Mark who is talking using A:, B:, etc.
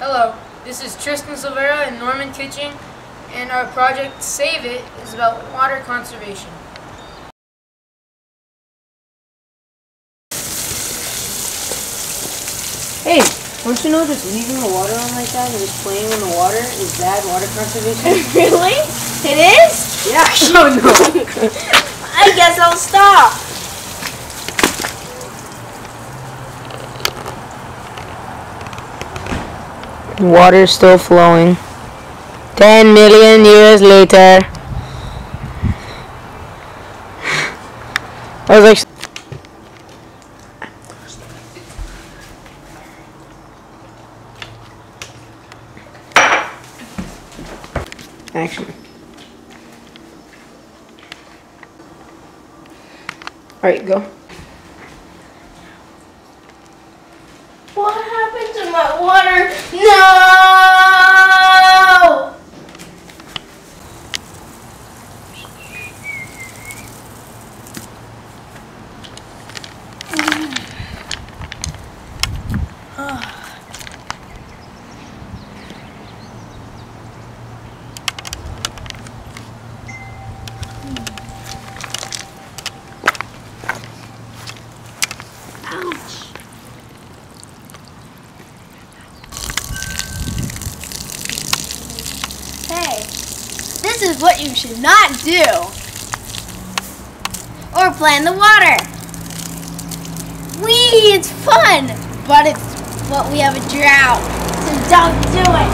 A: Hello, this is Tristan Silveira and Norman Kitching, and our project Save It is about water conservation. Hey, don't you know just leaving the water on like that and just playing in the water is bad water conservation?
B: really? It is?
A: yeah, oh no.
B: I guess I'll stop.
C: Water still flowing. 10 million years later. I was like... Action. Alright, go.
B: What happened to my water? No! Hey, this is what you should not do. Or play in the water. Wee, it's fun, but it's what we have a drought. So don't do it.